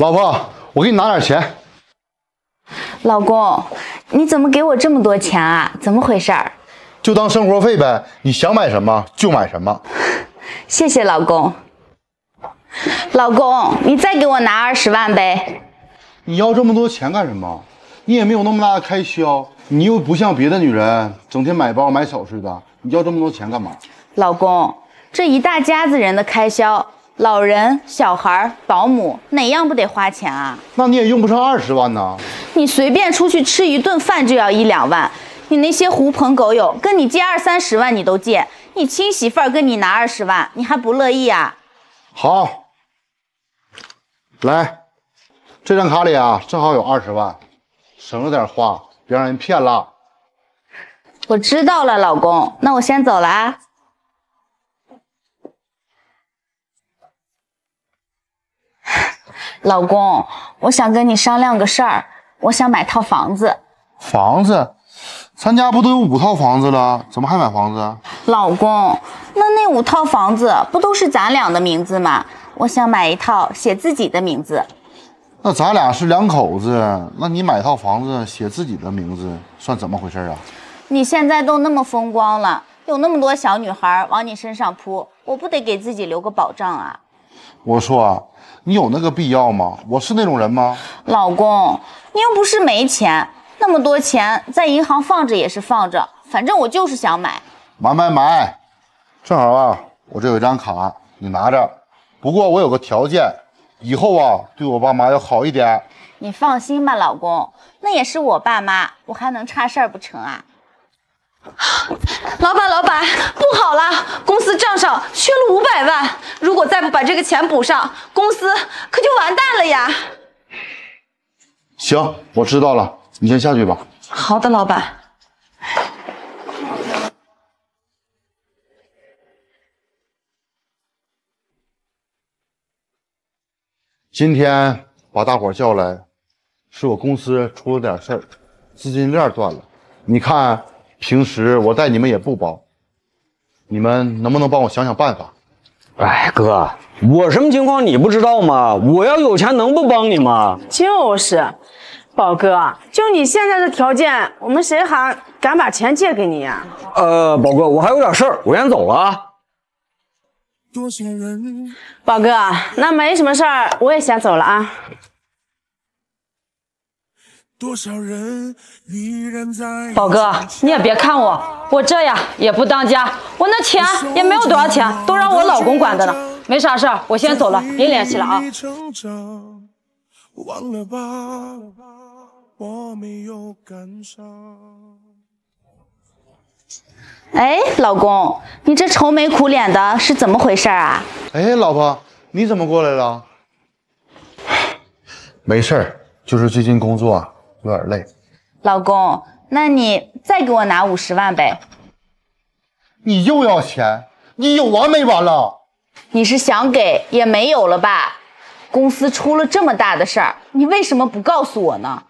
老婆，我给你拿点钱。老公，你怎么给我这么多钱啊？怎么回事儿？就当生活费呗，你想买什么就买什么。谢谢老公。老公，你再给我拿二十万呗。你要这么多钱干什么？你也没有那么大的开销，你又不像别的女人整天买包买首饰的，你要这么多钱干嘛？老公，这一大家子人的开销，老人、小孩、保姆，哪样不得花钱啊？那你也用不上二十万呢。你随便出去吃一顿饭就要一两万，你那些狐朋狗友跟你借二三十万你都借，你亲媳妇儿跟你拿二十万，你还不乐意啊？好，来，这张卡里啊正好有二十万，省着点花，别让人骗了。我知道了，老公，那我先走了啊。老公，我想跟你商量个事儿，我想买套房子。房子？咱家不都有五套房子了，怎么还买房子？老公，那那五套房子不都是咱俩的名字吗？我想买一套写自己的名字。那咱俩是两口子，那你买套房子写自己的名字，算怎么回事啊？你现在都那么风光了，有那么多小女孩往你身上扑，我不得给自己留个保障啊？我说，你有那个必要吗？我是那种人吗？老公，你又不是没钱，那么多钱在银行放着也是放着，反正我就是想买。买买买，正好啊，我这有一张卡，你拿着。不过我有个条件，以后啊对我爸妈要好一点。你放心吧，老公，那也是我爸妈，我还能差事儿不成啊？老板，老板，不好了，公司账上缺了五百万，如果再不把这个钱补上，公司可就完蛋了呀！行，我知道了，你先下去吧。好的，老板。今天把大伙叫来，是我公司出了点事儿，资金链断了。你看，平时我带你们也不包，你们能不能帮我想想办法？哎，哥，我什么情况你不知道吗？我要有钱能不帮你吗？就是，宝哥，就你现在的条件，我们谁还敢把钱借给你呀？呃，宝哥，我还有点事儿，我先走了啊。宝哥，那没什么事儿，我也先走了啊。宝哥，你也别看我，我这样也不当家，我那钱也没有多少钱，都让我老公管着呢。没啥事儿，我先走了，别联系了啊。哎，老公，你这愁眉苦脸的是怎么回事啊？哎，老婆，你怎么过来了？没事儿，就是最近工作有点累。老公，那你再给我拿五十万呗。你又要钱？你有完没完了？你是想给也没有了吧？公司出了这么大的事儿，你为什么不告诉我呢？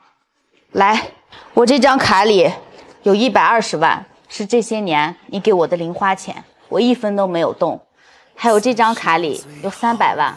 来，我这张卡里有一百二十万。是这些年你给我的零花钱，我一分都没有动。还有这张卡里有三百万，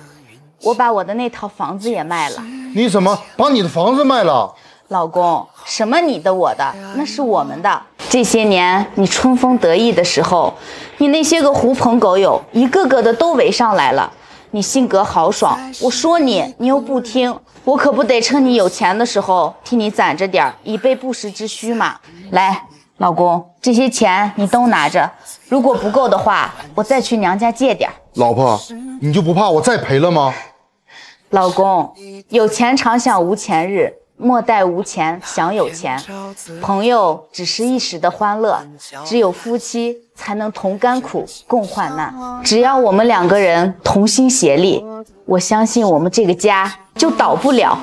我把我的那套房子也卖了。你怎么把你的房子卖了？老公，什么你的我的，那是我们的。这些年你春风得意的时候，你那些个狐朋狗友一个个的都围上来了。你性格豪爽，我说你你又不听，我可不得趁你有钱的时候替你攒着点，以备不时之需嘛。来。老公，这些钱你都拿着，如果不够的话，我再去娘家借点。老婆，你就不怕我再赔了吗？老公，有钱常想无钱日，莫待无钱想有钱。朋友只是一时的欢乐，只有夫妻才能同甘苦，共患难。只要我们两个人同心协力，我相信我们这个家就倒不了。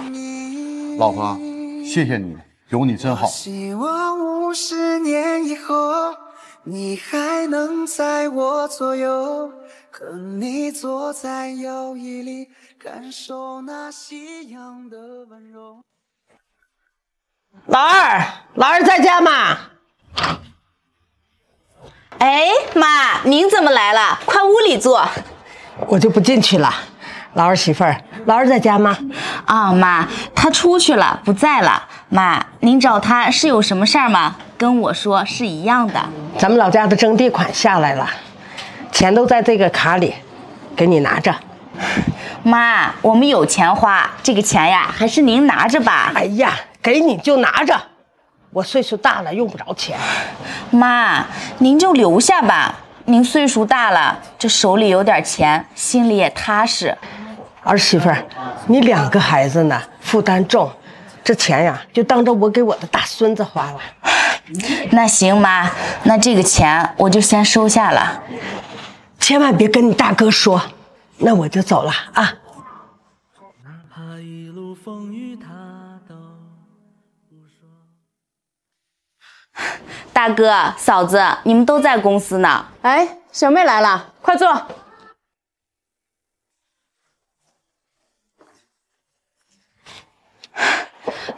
老婆，谢谢你。有你真好。希望五十年以后，你还能在我左右，和你坐在摇椅里，感受那夕阳的温柔。老二，老二在家吗？哎，妈，您怎么来了？快屋里坐。我就不进去了。老二媳妇儿，老二在家吗？啊，妈，他出去了，不在了。妈，您找他是有什么事儿吗？跟我说是一样的。咱们老家的征地款下来了，钱都在这个卡里，给你拿着。妈，我们有钱花，这个钱呀，还是您拿着吧。哎呀，给你就拿着，我岁数大了，用不着钱。妈，您就留下吧。您岁数大了，这手里有点钱，心里也踏实。儿媳妇儿，你两个孩子呢，负担重，这钱呀，就当着我给我的大孙子花了。那行，妈，那这个钱我就先收下了，千万别跟你大哥说。那我就走了啊。大哥、嫂子，你们都在公司呢。哎，小妹来了，快坐。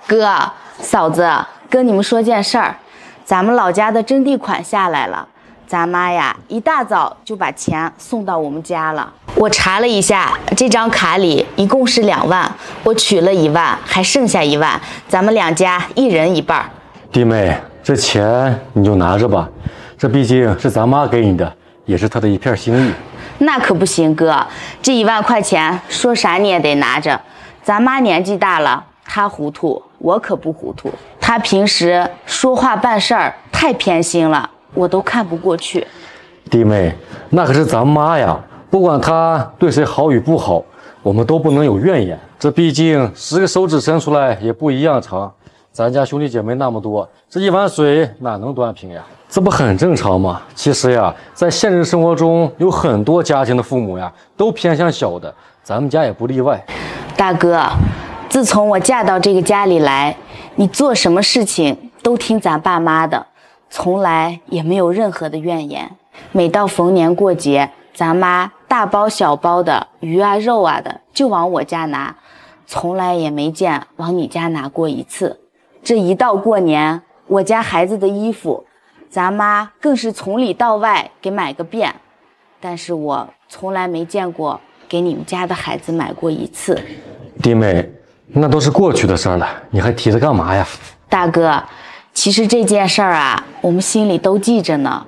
哥、嫂子，跟你们说件事儿，咱们老家的征地款下来了，咱妈呀一大早就把钱送到我们家了。我查了一下，这张卡里一共是两万，我取了一万，还剩下一万，咱们两家一人一半。弟妹，这钱你就拿着吧，这毕竟是咱妈给你的，也是她的一片心意。那可不行，哥，这一万块钱说啥你也得拿着。咱妈年纪大了，她糊涂，我可不糊涂。她平时说话办事儿太偏心了，我都看不过去。弟妹，那可是咱妈呀，不管她对谁好与不好，我们都不能有怨言。这毕竟十个手指伸出来也不一样长，咱家兄弟姐妹那么多，这一碗水哪能端平呀？这不很正常吗？其实呀，在现实生活中，有很多家庭的父母呀，都偏向小的，咱们家也不例外。大哥，自从我嫁到这个家里来，你做什么事情都听咱爸妈的，从来也没有任何的怨言。每到逢年过节，咱妈大包小包的鱼啊肉啊的就往我家拿，从来也没见往你家拿过一次。这一到过年，我家孩子的衣服，咱妈更是从里到外给买个遍，但是我从来没见过给你们家的孩子买过一次。弟妹，那都是过去的事儿了，你还提它干嘛呀？大哥，其实这件事儿啊，我们心里都记着呢。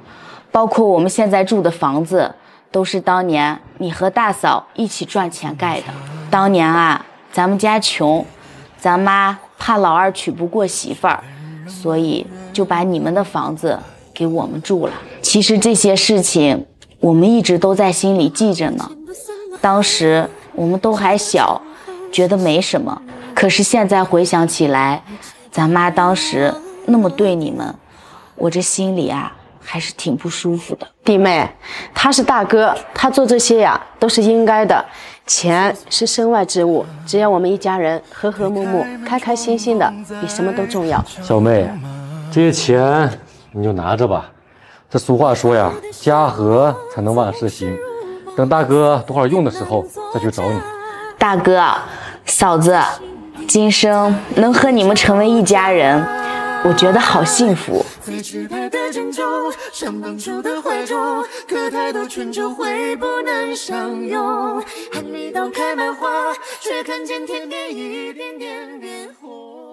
包括我们现在住的房子，都是当年你和大嫂一起赚钱盖的。当年啊，咱们家穷，咱妈怕老二娶不过媳妇儿，所以就把你们的房子给我们住了。其实这些事情，我们一直都在心里记着呢。当时我们都还小，觉得没什么。可是现在回想起来，咱妈当时那么对你们，我这心里啊还是挺不舒服的。弟妹，他是大哥，他做这些呀都是应该的。钱是身外之物，只要我们一家人和和睦睦、开开心心的，比什么都重要。小妹，这些钱你就拿着吧。这俗话说呀，家和才能万事兴。等大哥多少用的时候再去找你。大哥、嫂子，今生能和你们成为一家人，我觉得好幸福。在期待的郑州，像当初的怀中，可太多春秋会不能相拥。还没到开满花，却看见天边一点点变红。